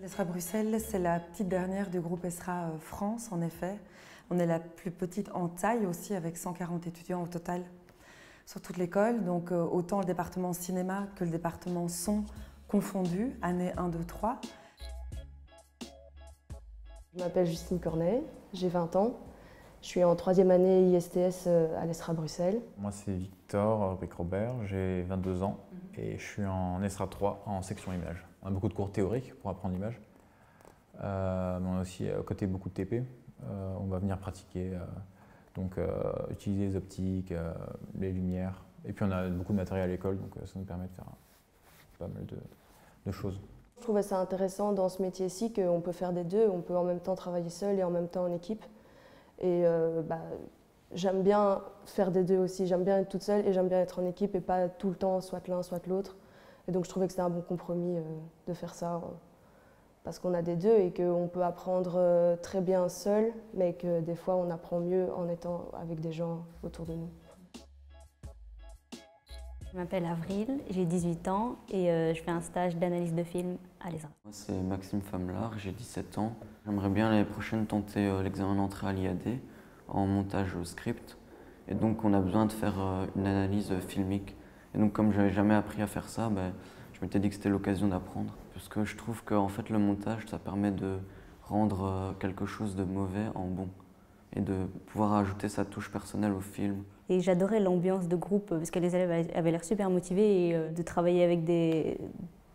L'ESRA Bruxelles, c'est la petite dernière du groupe ESRA euh, France, en effet. On est la plus petite en taille aussi, avec 140 étudiants au total sur toute l'école. Donc euh, autant le département cinéma que le département son confondus, année 1, 2, 3. Je m'appelle Justine Cornet, j'ai 20 ans. Je suis en troisième année ISTS euh, à l'ESRA Bruxelles. Moi, c'est Victor Beck-Robert, j'ai 22 ans et je suis en ESRA 3 en section image. On a beaucoup de cours théoriques pour apprendre l'image, euh, on a aussi à côté beaucoup de TP. Euh, on va venir pratiquer, donc utiliser les optiques, les lumières. Et puis on a beaucoup de matériel à l'école, donc ça nous permet de faire pas mal de choses. Je trouvais ça intéressant dans ce métier-ci qu'on peut faire des deux, on peut en même temps travailler seul et en même temps en équipe. Et euh, bah, j'aime bien faire des deux aussi, j'aime bien être toute seule et j'aime bien être en équipe et pas tout le temps soit l'un, soit l'autre. Et donc je trouvais que c'était un bon compromis euh, de faire ça, euh, parce qu'on a des deux et qu'on peut apprendre très bien seul, mais que des fois on apprend mieux en étant avec des gens autour de nous. Je m'appelle Avril, j'ai 18 ans et euh, je fais un stage d'analyse de film à l'ESRA. Moi c'est Maxime Famelard, j'ai 17 ans. J'aimerais bien l'année prochaine tenter euh, l'examen d'entrée à l'IAD en montage script. Et donc on a besoin de faire euh, une analyse filmique. Et donc comme je n'avais jamais appris à faire ça, ben, je m'étais dit que c'était l'occasion d'apprendre. Parce que je trouve que fait, le montage, ça permet de rendre quelque chose de mauvais en bon et de pouvoir ajouter sa touche personnelle au film. Et j'adorais l'ambiance de groupe parce que les élèves avaient l'air super motivés et euh, de travailler avec des,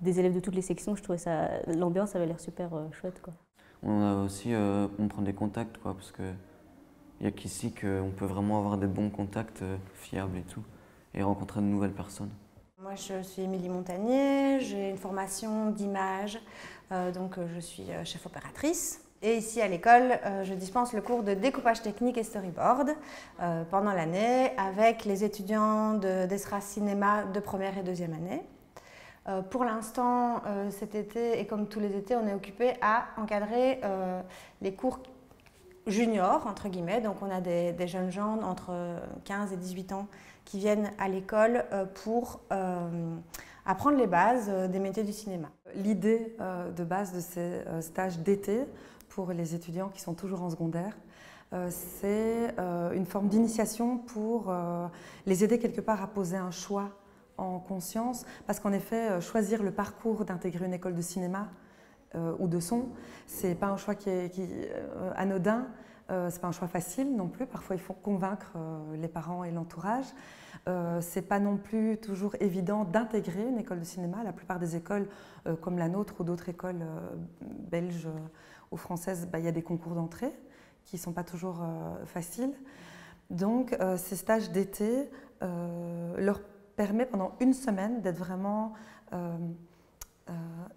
des, élèves de toutes les sections, je trouvais ça, l'ambiance avait l'air super euh, chouette. Quoi. On a aussi, euh, on prend des contacts quoi, parce que il n'y a qu'ici qu'on peut vraiment avoir des bons contacts fiables et tout, et rencontrer de nouvelles personnes. Moi, je suis Émilie Montagnier, j'ai une formation d'image, donc je suis chef opératrice. Et ici à l'école, euh, je dispense le cours de découpage technique et storyboard euh, pendant l'année avec les étudiants d'ESRA Cinéma de première et deuxième année. Euh, pour l'instant, cet été, et comme tous les étés, on est occupé à encadrer les cours juniors, entre guillemets. Donc on a des, des, jeunes gens entre 15 et 18 ans qui viennent à l'école pour apprendre les bases des métiers du cinéma. L'idée de base de ces stages d'été, pour les étudiants qui sont toujours en secondaire. Euh, c'est euh, une forme d'initiation pour euh, les aider quelque part à poser un choix en conscience, parce qu'en effet, choisir le parcours d'intégrer une école de cinéma ou de son, c'est pas un choix qui est, qui, anodin, c'est pas un choix facile non plus. Parfois, il faut convaincre les parents et l'entourage. c'est pas non plus toujours évident d'intégrer une école de cinéma. La plupart des écoles, comme la nôtre ou d'autres écoles belges aux françaises, bah, il y a des concours d'entrée qui ne sont pas toujours euh, faciles. Donc euh, ces stages d'été euh, leur permet pendant une semaine d'être vraiment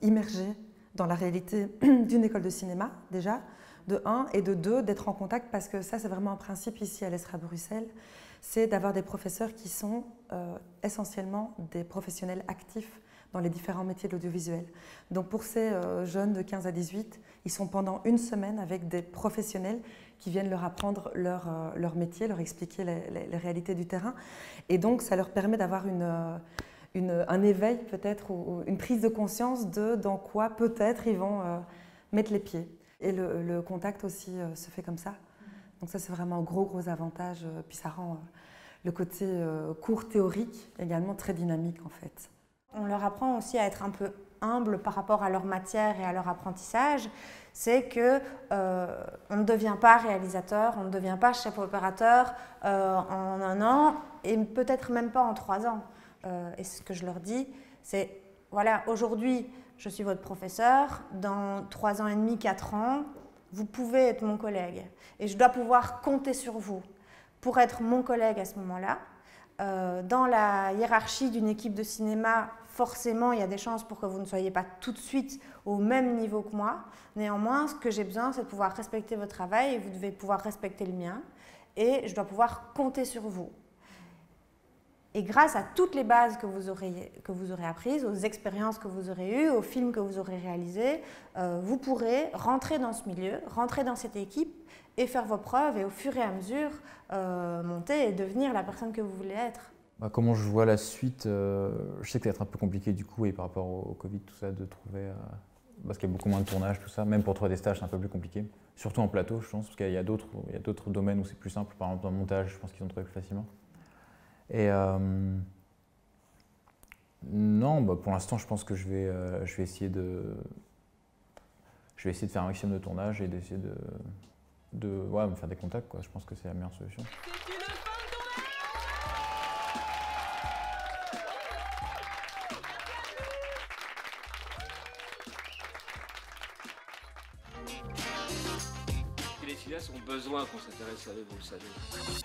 immergés dans la réalité d'une école de cinéma déjà, de un, et de deux, d'être en contact, parce que ça c'est vraiment un principe ici à l'ESRA Bruxelles, c'est d'avoir des professeurs qui sont essentiellement des professionnels actifs dans les différents métiers de l'audiovisuel. Donc pour ces euh, jeunes de 15 à 18, ils sont pendant une semaine avec des professionnels qui viennent leur apprendre leur, euh, leur métier, leur expliquer les, réalités du terrain. Et donc ça leur permet d'avoir une, euh, un éveil peut-être ou, une prise de conscience de dans quoi peut-être ils vont mettre les pieds. Et le, contact aussi se fait comme ça. Donc ça c'est vraiment un gros gros avantage. Puis ça rend le côté cours théorique également très dynamique en fait. On leur apprend aussi à être un peu humble par rapport à leur matière et à leur apprentissage, c'est que euh, on ne devient pas réalisateur, on ne devient pas chef opérateur euh, en un an et peut-être même pas en trois ans. Euh, et ce que je leur dis, c'est voilà, aujourd'hui, je suis votre professeur, dans trois ans et demi, quatre ans, vous pouvez être mon collègue et je dois pouvoir compter sur vous pour être mon collègue à ce moment-là. dans la hiérarchie d'une équipe de cinéma, forcément, il y a des chances pour que vous ne soyez pas tout de suite au même niveau que moi. Néanmoins, ce que j'ai besoin, c'est de pouvoir respecter votre travail et vous devez pouvoir respecter le mien. Et je dois pouvoir compter sur vous. Et grâce à toutes les bases que vous aurez, que vous aurez apprises, aux expériences que vous aurez eues, aux films que vous aurez réalisés, euh, vous pourrez rentrer dans ce milieu, rentrer dans cette équipe et faire vos preuves et au fur et à mesure euh, monter et devenir la personne que vous voulez être. Bah, comment je vois la suite euh, Je sais que ça va être un peu compliqué du coup, et par rapport au, Covid, tout ça, de trouver parce qu'il y a beaucoup moins de tournage, tout ça. Même pour trouver des stages, c'est un peu plus compliqué. Surtout en plateau, je pense, parce qu'il y a d'autres domaines où c'est plus simple. Par exemple, dans le montage, je pense qu'ils ont trouvé plus facilement. Et euh, non, bah, pour l'instant, je pense que je vais, euh, je vais essayer de, je vais essayer de faire un maximum de tournage et d'essayer de, de, ouais, me faire des contacts. Quoi. Je pense que c'est la meilleure solution. Les filles ont besoin qu'on s'intéresse à eux, vous le savez.